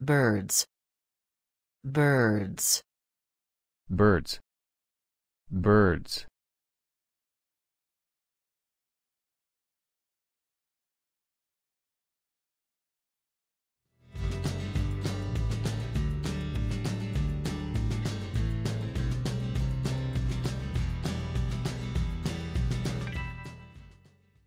birds. Birds. Birds. Birds.